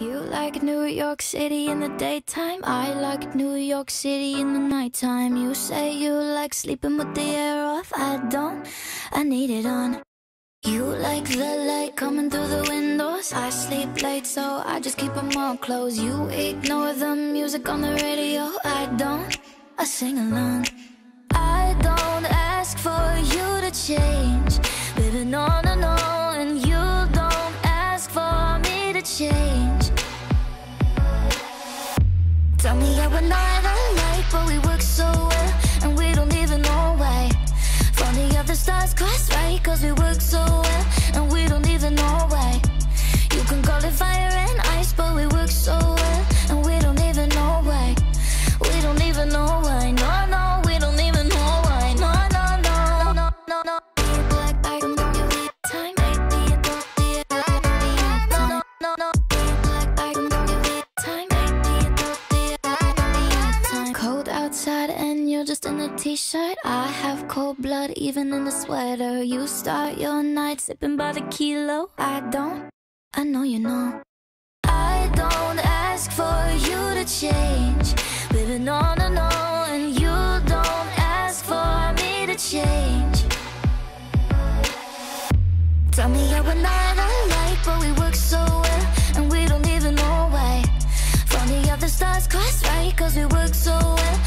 You like New York City in the daytime. I like New York City in the nighttime. You say you like sleeping with the air off. I don't, I need it on. You like the light coming through the windows. I sleep late, so I just keep them all closed. You ignore the music on the radio. I don't, I sing along. I don't ask for you to change. Living on and on, outside and you're just in a t-shirt. I have cold blood even in a sweater. You start your night sipping by the kilo. I don't. I know you know. I don't ask for you to change. Living on and on, and you don't ask for me to change. Tell me how we're not alike, but we work so well, and we don't even know why. How the stars cross right, cause we work so well,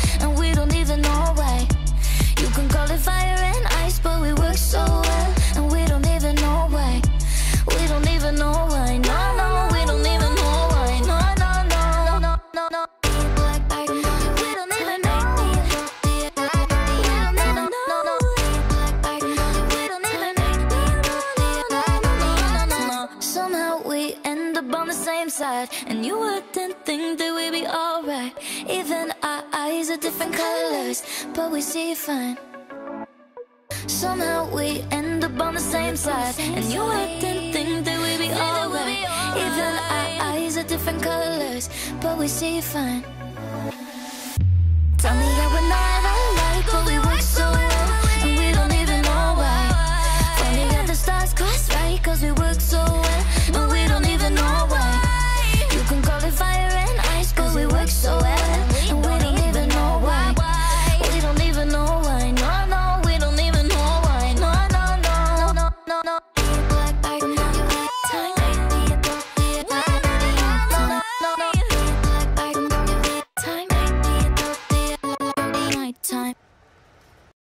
we end up on the same side, and you wouldn't think that we'd be alright. Even our eyes are different colors, but we see fine. Somehow we end up on the same side. And you wouldn't think that we'd be alright. Even our eyes are different colors But we see fine